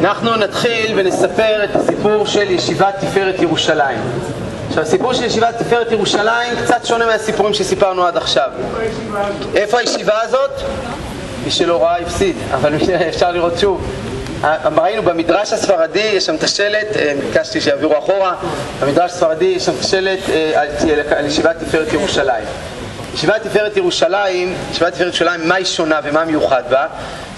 אנחנו נתחיל ונספר את הסיפור של ישיבת תפארת ירושלים. עכשיו, הסיפור של ישיבת תפארת ירושלים קצת שונה מהסיפורים שסיפרנו עד עכשיו. איפה הישיבה הזאת? מי שלא ראה הפסיד, אבל אפשר לראות שוב. ראינו במדרש הספרדי, יש שם את השלט, אה, ביקשתי שיעבירו אחורה, במדרש הספרדי יש שם את השלט אה, על ישיבת תפארת ירושלים. ישיבת תפארת ירושלים, ישיבת תפארת ירושלים, מה היא שונה ומה מיוחד בה?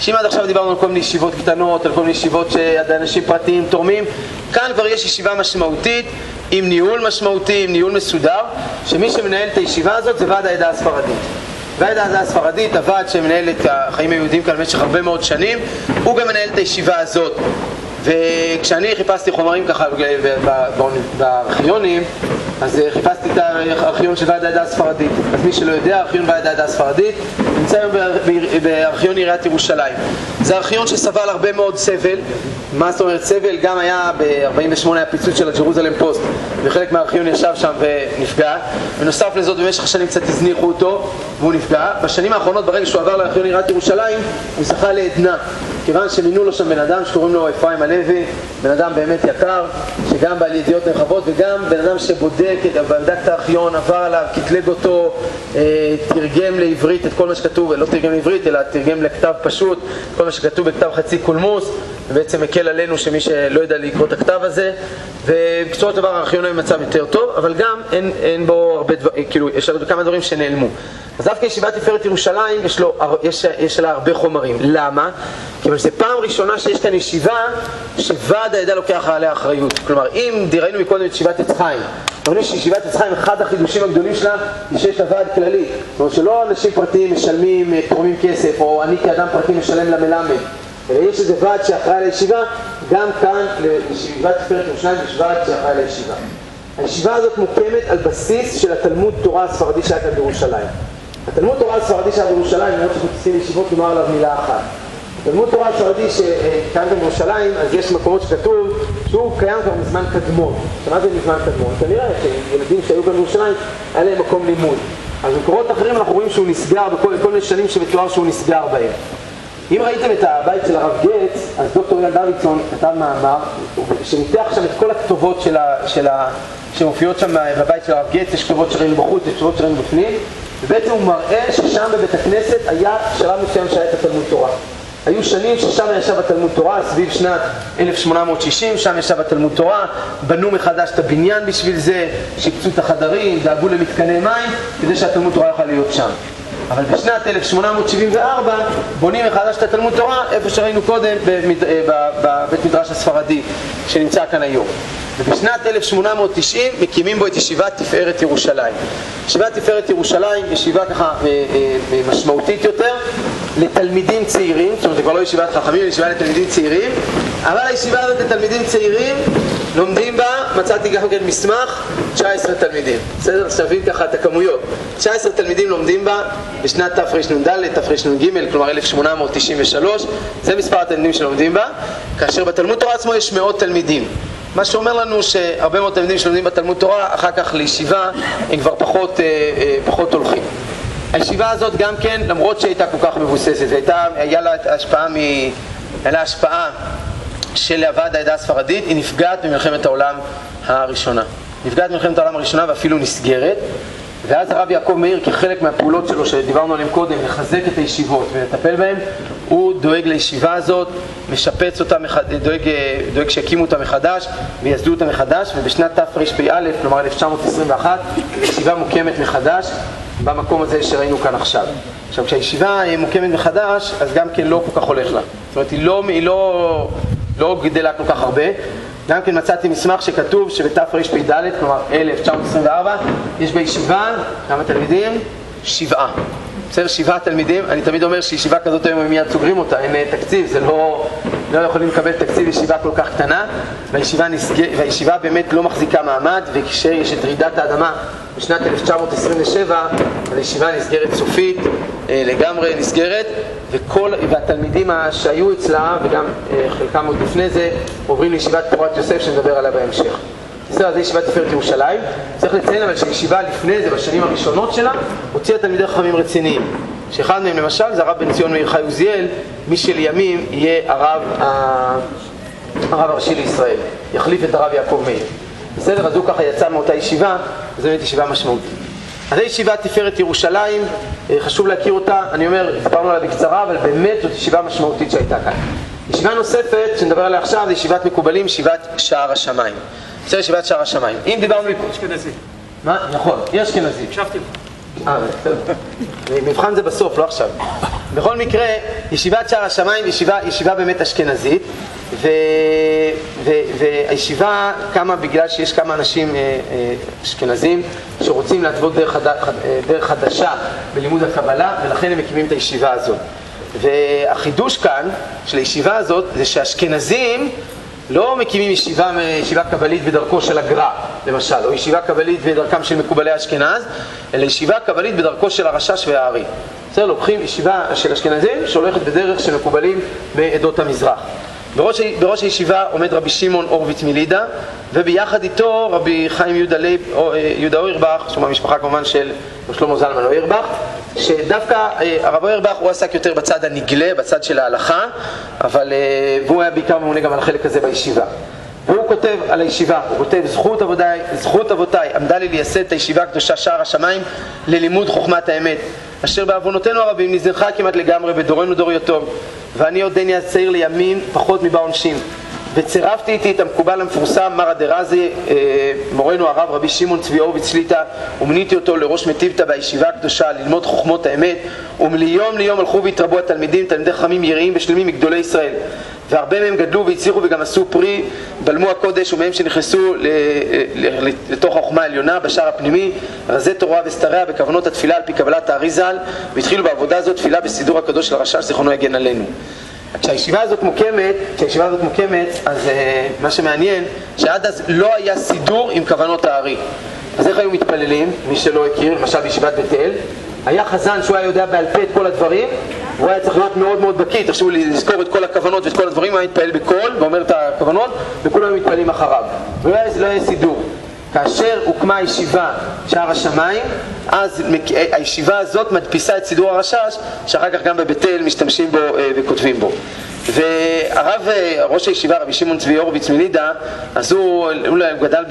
שאם עד עכשיו דיברנו על כל מיני ישיבות קטנות, על כל מיני ישיבות שאנשים פרטיים תורמים, כאן כבר יש ישיבה משמעותית, עם ניהול משמעותי, עם ניהול מסודר, שמי שמנהל את הישיבה הזאת זה ועד העדה הספרדית. ועד העדה הספרדית, הוועד שמנהל את החיים היהודים כאן במשך הרבה מאוד שנים, הוא גם מנהל את הישיבה הזאת. וכשאני חיפשתי חומרים ככה בארכיונים, אז אה, חיפשתי את הארכיון של ועד העדה הספרדית. אז מי שלא יודע, ארכיון ועד העדה הספרדית נמצא היום בארכיון עיריית ירושלים. זה ארכיון שסבל הרבה מאוד סבל. מה זאת אומרת סבל? גם היה ב-48 הפיצוץ של הג'רוזלם פוסט, וחלק מהארכיון ישב שם ונפגע. בנוסף לזאת, במשך השנים קצת הזניחו אותו, והוא נפגע. בשנים האחרונות, ברגע שהוא עבר לארכיון עיריית ירושלים, הוא זכה לעדנה. כיוון שמינו לו שם בן אדם שקוראים לו אפרים הלוי, בן אדם באמת יקר, שגם בעל ידיעות נרחבות וגם בן אדם שבודק, בדק את הארכיון, עבר עליו, קטלג אותו, אה, תרגם לעברית את כל מה שכתוב, לא תרגם לעברית, אלא תרגם לכתב פשוט, כל מה שכתוב בכתב חצי קולמוס, ובעצם מקל עלינו שמי שלא יודע לקרוא את הכתב הזה, ובקצור דבר הארכיון היום במצב יותר טוב, אבל גם אין, אין בו הרבה דברים, כאילו, יש כמה דברים שנעלמו. אז דווקא ישיבת תפארת ירושלים יש, לו, יש, יש לה הרבה חומרים. למה? כיוון שזו פעם ראשונה שיש כאן ישיבה שוועד העדה לוקח עליה אחריות. כלומר, אם ראינו מקודם את ישיבת עץ חיים, ראינו שישיבת עץ חיים, אחד החידושים הגדולים שלה זה שיש לה ועד כללי. זאת אומרת שלא אנשים פרטיים משלמים, אה, תורמים כסף, או אני כאדם פרטי משלם למלמד. אלא יש איזה ועד שאחראי על הישיבה, גם כאן לישיבת תפארת ירושלים יש ועד שאחראי על הישיבה. הישיבה הזאת מוקמת על בסיס של התלמוד תורה הספרדי שהיה כאן בירושלים. התלמוד תורה הספרדי שהיה בירושלים, למרות שאנחנו עושים ישיבות, נאמר עליו מילה אחת. תלמוד תורה הספרדי שקיים גם בירושלים, אז יש מקומות שכתוב שהוא קיים כבר מזמן קדמון. מה זה מזמן קדמון? כנראה שילדים שהיו כאן בירושלים, היה להם מקום לימוד. אז במקורות אחרים אנחנו רואים שהוא נסגר בכל מיני שנים שמתואר שהוא נסגר בהם. אם ראיתם את הבית של הרב גץ, אז דוקטור אייל דוידסון כתב מאמר שניתח שם את כל הכתובות של ה, של ה, שמופיעות שם בבית של הרב גץ, יש כתובות שראינו בחוץ, יש כתובות שראינו בפנים, ובעצם הוא מראה ששם בבית הכנסת היה שלב מסוים שהיה את התלמוד תורה. היו שנים ששם ישב התלמוד תורה, סביב שנת 1860, שם ישב התלמוד תורה, בנו מחדש את הבניין בשביל זה, שיפצו את החדרים, דאגו למתקני מים, כדי שהתלמוד תורה יוכל להיות שם. אבל בשנת 1874 בונים מחדש את התלמוד תורה, איפה שראינו קודם. אה, בבית מדרש הספרדי שנמצא כאן היום. ובשנת 1890 מקימים בו את ישיבת תפארת ירושלים. ישיבת תפארת ירושלים, ישיבה ככה אה, אה, משמעותית יותר, לתלמידים צעירים, זאת אומרת זה כבר לא ישיבת חכמים, ישיבה לתלמידים צעירים, אבל הישיבה הזאת לתלמידים צעירים, לומדים בה, מצאתי גם כן מסמך, 19 תלמידים. בסדר? שתבין ככה את הכמויות. 19 תלמידים לומדים בה בשנת תרנ"ד, תרנ"ג, כלומר 1893, זה מספר התלמידים שלומדים בה, כאשר בתלמוד תורה עצמו יש מאות תלמידים. מה שאומר לנו שהרבה מאוד תלמידים שלומדים בתלמוד תורה, אחר כך לישיבה, הם כבר פחות, אה, אה, פחות הולכים. הישיבה הזאת גם כן, למרות שהייתה כל כך מבוססת, הייתה, היה לה השפעה, מ, היה לה השפעה של הוועד העדה הספרדית, היא נפגעת במלחמת העולם הראשונה. נפגעת במלחמת העולם הראשונה ואפילו נסגרת. ואז הרב יעקב מאיר, כחלק מהפעולות שלו שדיברנו עליהן קודם, לחזק את הישיבות ולטפל בהן, הוא דואג לישיבה הזאת, משפץ אותה, דואג, דואג שיקימו אותה מחדש ויסדו אותה מחדש, ובשנת תרפ"א, כלומר 1921, הישיבה מוקמת מחדש במקום הזה שראינו כאן עכשיו. עכשיו, כשהישיבה מוקמת מחדש, אז גם כן לא כל כך הולך לה. זאת אומרת, היא לא, היא לא, לא גדלה כל כך הרבה. גם כן מצאתי מסמך שכתוב שבתרפ"ד, כלומר 1924, יש בישיבה, כמה תלמידים? שבעה. בסדר? שבעה תלמידים. אני תמיד אומר שישיבה כזאת היום הם מיד סוגרים אותה, אין אה, תקציב, זה לא... לא יכולים לקבל תקציב ישיבה כל כך קטנה, והישיבה, נסג... והישיבה באמת לא מחזיקה מעמד, וכשיש את רעידת האדמה בשנת 1927, הישיבה נסגרת סופית, אה, לגמרי נסגרת, וכל, והתלמידים שהיו אצלה, וגם אה, חלקם עוד לפני זה, עוברים לישיבת פורת יוסף שנדבר עליה בהמשך. בסדר, זה ישיבת תפארת ירושלים. צריך לציין אבל שישיבה לפני זה, בשנים הראשונות שלה, הוציאה תלמידי חכמים רציניים. שאחד מהם למשל זה הרב בן ציון מאיר חי עוזיאל, מי שלימים יהיה הרב, הרב הראשי לישראל, יחליף את הרב יעקב מאיר. בסדר? אז הוא ככה יצא מאותה ישיבה, זו באמת ישיבה משמעותית. אז זו ישיבת תפארת ירושלים, אה, חשוב להכיר אותה, אני אומר, דיברנו עליה בקצרה, אבל באמת זאת ישיבה משמעותית שהייתה כאן. ישיבה נוספת, שנדבר עליה עכשיו, זה ישיבת מקובלים, ישיבת שער השמיים. בסדר, ישיבת שער השמיים. אם דיברנו... אשכנזי. מה? נכון, היא אשכנזית. הקשבתי לך. אה, בסדר. מבחן זה בסוף, לא עכשיו. בכל מקרה, ישיבת שער השמיים היא ישיבה, ישיבה באמת אשכנזית, ו, ו, והישיבה קמה בגלל שיש כמה אנשים אה, אה, אשכנזים שרוצים להתוות דרך, חד, אה, דרך חדשה בלימוד הקבלה, ולכן הם מקימים את הישיבה הזאת. והחידוש כאן, של הישיבה הזאת, זה שאשכנזים לא מקימים ישיבה, ישיבה קבלית בדרכו של הגר"א, למשל, או ישיבה קבלית בדרכם של מקובלי אשכנז, אלא ישיבה קבלית בדרכו של הרשש והארי. בסדר, לוקחים ישיבה של אשכנזים שהולכת בדרך של מקובלים בעדות המזרח. בראש, בראש הישיבה עומד רבי שמעון הורוביץ מלידה, וביחד איתו רבי חיים יהודה, ליב, אה, יהודה אוירבך, שהוא מהמשפחה כמובן של שלמה זלמן אוירבך, שדווקא אה, הרב אוירבך הוא עסק יותר בצד הנגלה, בצד של ההלכה, אבל, אה, והוא היה בעיקר ממונה גם על החלק הזה בישיבה. והוא כותב על הישיבה, הוא כותב זכות אבותיי, זכות אבותיי עמדה לי לייסד את הישיבה הקדושה שער השמיים ללימוד חוכמת האמת אשר בעוונותינו הרבים נזנחה כמעט לגמרי בדורנו דור יתום ואני עודני אז צעיר לימים פחות מבעונשין. וצירפתי איתי את המקובל המפורסם מרא דרזי, אה, מורנו הרב רבי שמעון צבי הורוביץ שליטא ומניתי אותו לראש מטיבתא בישיבה הקדושה ללמוד חוכמות האמת ומיום ליום הלכו והתרבו התלמידים, תלמידי חכמים יראים ושלמים מגדולי ישראל והרבה מהם גדלו והצליחו וגם עשו פרי, בלמו הקודש ומהם שנכנסו לתוך החוכמה העליונה בשער הפנימי, רזי תורה וסתריה בכוונות התפילה על פי קבלת הארי ז"ל והתחילו בעבודה הזאת תפילה בסידור הקדוש של הרש"ש זיכרונו יגן עלינו. כשהישיבה הזאת מוקמת, כשהישיבה הזאת מוקמת, אז uh, מה שמעניין, שעד אז לא היה סידור עם כוונות הארי. אז איך היו מתפללים, מי שלא הכיר, למשל בישיבת בית אל? היה חזן שהוא היה יודע בעל פה את כל הדברים, הוא היה צריך להיות מאוד מאוד בקיא, תחשבו לי לזכור את כל הכוונות ואת כל הדברים, הוא היה מתפעל בקול ואומר את הכוונות, וכולם מתפעלים אחריו. ולא היה, לא היה סידור. כאשר הוקמה הישיבה שער השמיים, אז הישיבה הזאת מדפיסה את סידור הרשש, שאחר כך גם בבית אל משתמשים בו אה, וכותבים בו. והרב, אה, ראש הישיבה, רבי שמעון צבי הורוביץ מלידה, אז הוא, הוא גדל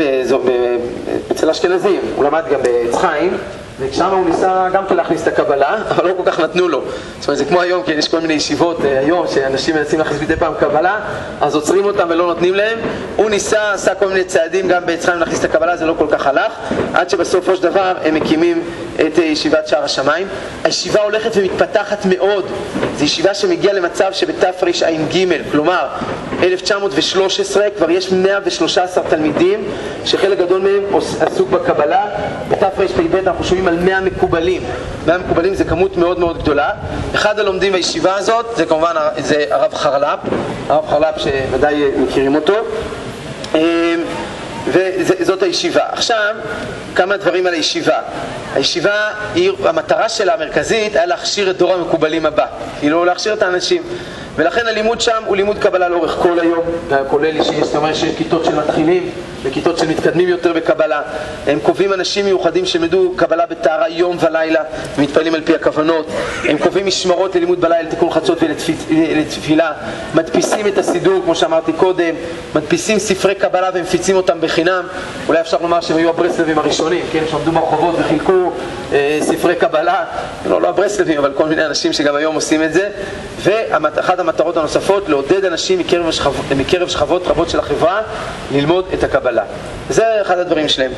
אצל אשכנזים, הוא למד גם בעץ חיים, ושם הוא ניסה גם כן להכניס את הקבלה, אבל לא כל כך נתנו לו. זאת אומרת, זה כמו היום, כי יש כל מיני ישיבות אה, היום, שאנשים מנסים להכניס מדי פעם קבלה, אז עוצרים אותם ולא נותנים להם. הוא ניסה, עשה כל מיני צעדים גם ביצחיים להכניס את הקבלה, זה לא כל כך הלך, עד שבסופו של דבר הם מקימים את אה, ישיבת שער השמיים. הישיבה הולכת ומתפתחת מאוד. זו ישיבה שמגיעה למצב שבתרע"ג, כלומר 1913, כבר יש 113 תלמידים, שחלק גדול מהם עסוק בקבלה. בתרפ"ב אנחנו שומעים על 100 מקובלים. 100 מקובלים זה כמות מאוד מאוד גדולה. אחד הלומדים בישיבה הזאת זה כמובן זה הרב חרל"פ, הרב חרל"פ שוודאי מכירים אותו. אמ, וזאת הישיבה. עכשיו, כמה דברים על הישיבה. הישיבה, היא, המטרה שלה המרכזית היה להכשיר את דור המקובלים הבא, כאילו להכשיר את האנשים. ולכן הלימוד שם הוא לימוד קבלה לאורך כל היום, כולל שיש, כיתות של מתחילים וכיתות של מתקדמים יותר בקבלה. הם קובעים אנשים מיוחדים שילמדו קבלה בטהרה יום ולילה, ומתפללים על פי הכוונות. הם קובעים משמרות ללימוד בלילה, לתיקון חצות ולתפילה. מדפיסים את הסידור, כמו שאמרתי קודם, מדפיסים ספרי קבלה ומפיצים אותם בחינם. אולי אפשר לומר שהם היו הברסלבים הראשונים, כן, שעמדו ברחובות וחילקו אה, ספרי קבלה. לא, לא הברסלבים, אבל כל מיני אנשים שגם היום עושים את זה. ואחת המטרות הנוספות, לעודד אנשים מקרב, שכב, מקרב שכבות רבות של החברה ללמוד את הקבלה. זה אחד הדברים שלהם.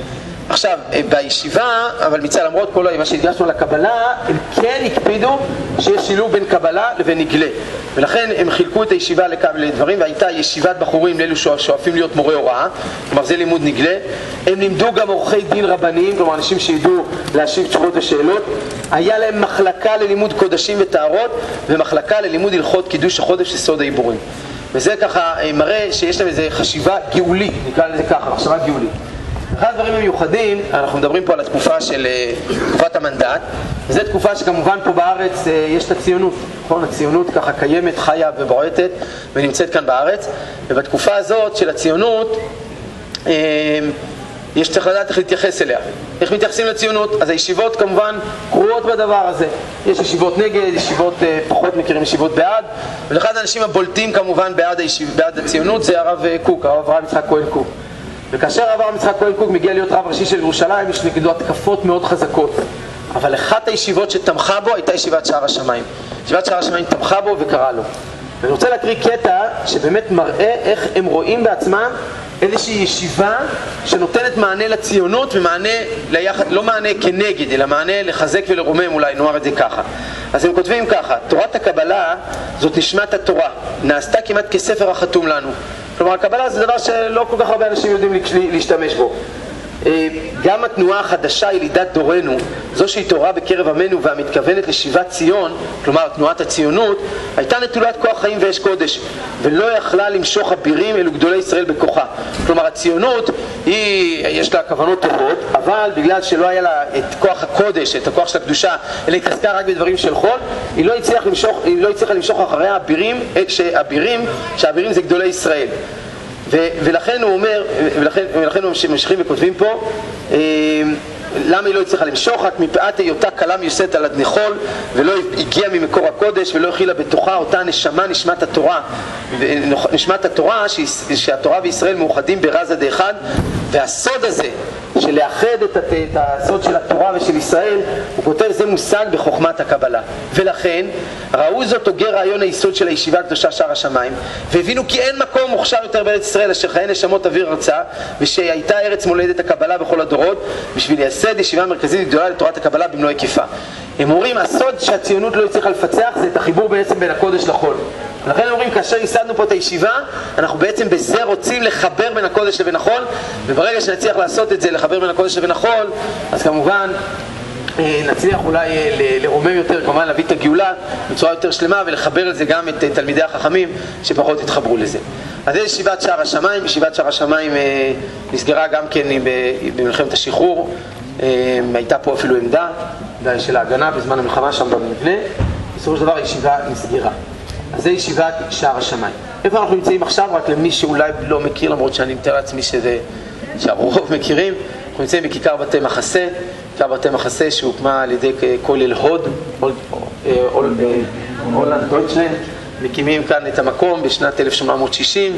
עכשיו, אה, בישיבה, אבל מצד למרות כל מה שהדגשנו על הקבלה, הם כן הקפידו שיש שילוב בין קבלה לבין נגלה. ולכן הם חילקו את הישיבה לכמה דברים, והייתה ישיבת בחורים לאלו שואפים להיות מורי הוראה, כלומר זה לימוד נגלה. הם לימדו גם עורכי דין רבניים, כלומר אנשים שידעו להשיב תשובות ושאלות. היה להם מחלקה ללימוד קודשים וטהרות, ומחלקה ללימוד הלכות קידוש החודש וסוד העיבורים. וזה ככה אה, מראה שיש להם איזו חשיבה גאולית, נקרא לזה ככה, מחשבה גאולית. אחד הדברים המיוחדים, אנחנו מדברים פה על התקופה של אה, תקופת המנדט, וזו תקופה שכמובן פה בארץ אה, יש את הציונות, נכון? הציונות ככה קיימת, חיה ובועטת ונמצאת כאן בארץ, ובתקופה הזאת של הציונות יש צריך לדעת איך להתייחס אליה. איך מתייחסים לציונות? אז הישיבות כמובן קרועות בדבר הזה. יש ישיבות נגד, ישיבות אה, פחות מכירים ישיבות בעד, ולאחד האנשים הבולטים כמובן בעד, הישיב, בעד הציונות זה הרב אה, קוק, הרב אברהם יצחק כהן קוק. וכאשר הרב אברהם יצחק כהן קוק מגיע להיות רב ראשי של ירושלים, יש נגדו התקפות מאוד חזקות. אבל אחת הישיבות שתמכה בו הייתה ישיבת שער השמיים. ישיבת שער השמיים תמכה בו וקראה לו. ואני רוצה להקריא קטע שבאמת מראה איך הם רואים בעצמם איזושהי ישיבה שנותנת מענה לציונות ומענה ליחד, לא מענה כנגד, אלא מענה לחזק ולרומם אולי, נאמר את זה ככה. אז הם כותבים ככה, תורת הקבלה זאת נשמת התורה, נעשתה כמעט כספר החתום לנו. כלומר, הקבלה זה דבר שלא כל כך הרבה אנשים יודעים להשתמש בו. אה, גם התנועה החדשה, ילידת דורנו, זו שהתעוררה בקרב עמנו והמתכוונת לשיבת ציון, כלומר תנועת הציונות, הייתה נטולת כוח חיים ואש קודש, ולא יכלה למשוך אבירים אלו גדולי ישראל בכוחה. כלומר הציונות, היא, יש לה כוונות טובות, אבל בגלל שלא היה לה את כוח הקודש, את הכוח של הקדושה, אלא התעסקה רק בדברים של חול, היא לא הצליחה למשוך, לא הצליחה למשוך אחריה אבירים, שאבירים, שאבירים זה גדולי ישראל. ו- ולכן הוא אומר, ולכן, ולכן הוא ממשיכים וכותבים פה אה, למה היא לא הצליחה למשוך? רק מפאת היותה קלה מיוסדת על אדני חול ולא הגיעה ממקור הקודש ולא הכילה בתוכה אותה נשמה נשמת התורה נשמת התורה שהתורה וישראל מאוחדים ברזה דאחד והסוד הזה של לאחד את, את הסוד של התורה ושל ישראל, הוא כותב זה מושג בחוכמת הקבלה. ולכן ראו זאת הוגה רעיון היסוד של הישיבה הקדושה שער השמיים, והבינו כי אין מקום מוכשר יותר בארץ ישראל אשר חיי נשמות אוויר ארצה, ושהייתה ארץ מולדת הקבלה בכל הדורות, בשביל לייסד ישיבה מרכזית גדולה לתורת הקבלה במלוא היקפה. הם אומרים, הסוד שהציונות לא הצליחה לפצח זה את החיבור בעצם בין הקודש לחול. לכן אומרים, כאשר ייסדנו פה את הישיבה, אנחנו בעצם בזה רוצים לחבר בין הקודש לבין החול, וברגע שנצליח לעשות את זה, לחבר בין הקודש לבין החול, אז כמובן אה, נצליח אולי אה, לרומם יותר, כמובן להביא את הגאולה בצורה יותר שלמה ולחבר לזה גם את תלמידי החכמים שפחות התחברו לזה. אז זה ישיבת שער השמיים, ישיבת שער השמיים אה, נסגרה גם כן במלחמת השחרור, הייתה פה אפילו עמדה של ההגנה בזמן המלחמה שם במבנה, בסופו של דבר הישיבה נסגרה. אז זה ישיבת שער השמיים. איפה אנחנו נמצאים עכשיו? רק למי שאולי לא מכיר, למרות שאני מתאר לעצמי שזה, שהרוב מכירים, אנחנו נמצאים בכיכר בתי מחסה, כיכר בתי מחסה שהוקמה על ידי כולל הוד, הולנד דויטשלנד, מקימים כאן את המקום בשנת 1860,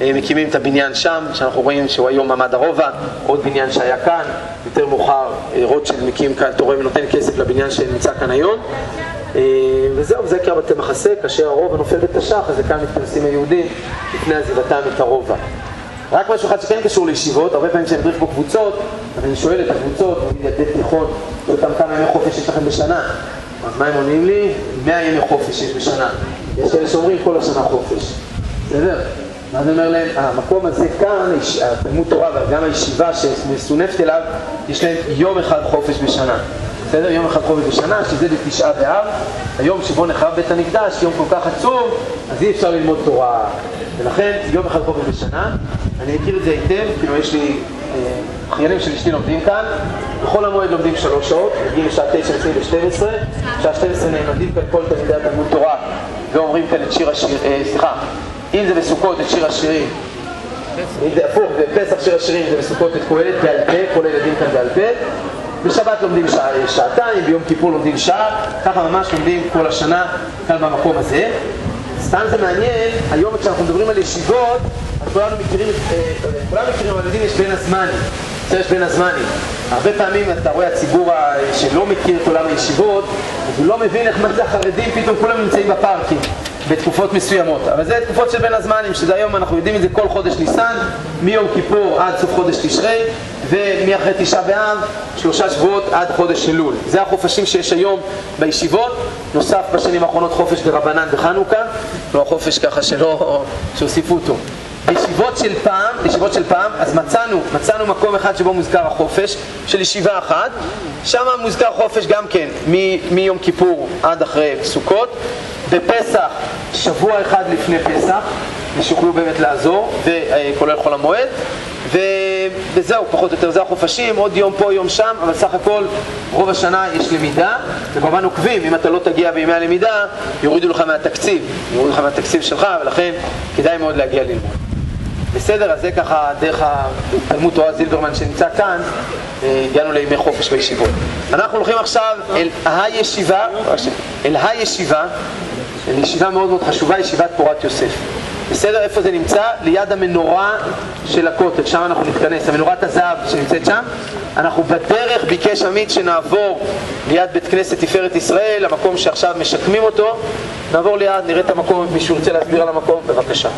מקימים את הבניין שם, שאנחנו רואים שהוא היום מעמד הרובע, עוד בניין שהיה כאן, יותר מאוחר רוטשילד מקים כאן, תורם ונותן כסף לבניין שנמצא כאן היום. אה, וזהו, זה קרה בתי מחסה, כאשר הרובע נופל בתש"ח, אז כאן מתכנסים היהודים לפני עזיבתם את הרובע. רק משהו אחד שכן קשור לישיבות, הרבה פעמים כשאני מדריך פה קבוצות, אז אני שואל את הקבוצות, ילדי תיכון, אותם כמה ימי חופש יש לכם בשנה. אז מה הם עונים לי? 100 ימי חופש יש בשנה. יש כאלה שאומרים כל השנה חופש. בסדר? ואז אני אומר להם, המקום הזה כאן, התלמוד תורה וגם הישיבה שמסונפת אליו, יש להם יום אחד חופש בשנה. בסדר? יום אחד חופש בשנה, שזה בתשעה באב, היום שבו נחרב בית המקדש, יום כל כך עצוב, אז אי אפשר ללמוד תורה. ולכן יום אחד חופש בשנה, אני מכיר את זה היטב, כאילו יש לי אה, חיילים של אשתי לומדים כאן, בכל המועד לומדים שלוש שעות, מגיעים לשעה תשע יוצאים ב-12, בשעה 12 נעמדים כאן כל תלמידי התלמוד תורה ואומרים כאן את שיר השירים, אה, סליחה, אם זה בסוכות את שיר השירים, אם זה הפוך, בפסח שיר השירים זה בסוכות את קהלת בעל פה, כל הילדים כאן בעל פה בשבת לומדים שע, שעתיים, ביום כיפור לומדים שעה, ככה ממש לומדים כל השנה כאן במקום הזה. סתם זה מעניין, היום כשאנחנו מדברים על ישיבות, אז כולנו מכירים, אה, כולנו מכירים, אבל יודעים, יש בין הזמנים. יש בין הזמנים. הרבה פעמים אתה רואה הציבור שלא מכיר את עולם הישיבות, הוא לא מבין איך מה זה החרדים, פתאום כולם נמצאים בפארקים. בתקופות מסוימות. אבל זה תקופות של בין הזמנים, שזה היום, אנחנו יודעים את זה כל חודש ניסן, מיום כיפור עד סוף חודש תשרי, ומאחרי תשעה באב, שלושה שבועות עד חודש אלול. זה החופשים שיש היום בישיבות, נוסף בשנים האחרונות חופש דרבנן בחנוכה, לא החופש ככה שלא, שהוסיפו אותו. בישיבות של פעם, בישיבות של פעם, אז מצאנו, מצאנו מקום אחד שבו מוזכר החופש, של ישיבה אחת, שם מוזכר חופש גם כן, מ- מיום כיפור עד אחרי סוכות, בפסח, שבוע אחד לפני פסח, ושיוכלו באמת לעזור, וכולל חול המועד, ו... וזהו, פחות או יותר, זה החופשים, עוד יום פה, יום שם, אבל סך הכל רוב השנה יש למידה, וכמובן עוקבים, אם אתה לא תגיע בימי הלמידה, יורידו לך מהתקציב, יורידו לך מהתקציב שלך, ולכן כדאי מאוד להגיע ללמוד. בסדר? אז זה ככה דרך התלמוד תורה זילברמן שנמצא כאן, הגענו לימי חופש בישיבות. אנחנו הולכים עכשיו אל הישיבה, אל הישיבה, ישיבה מאוד מאוד חשובה, ישיבת פורת יוסף. בסדר? איפה זה נמצא? ליד המנורה של הכותל, שם אנחנו נתכנס, המנורת הזהב שנמצאת שם. אנחנו בדרך ביקש עמית שנעבור ליד בית כנסת תפארת ישראל, המקום שעכשיו משקמים אותו. נעבור ליד, נראה את המקום, מישהו ירצה להסביר על המקום, בבקשה.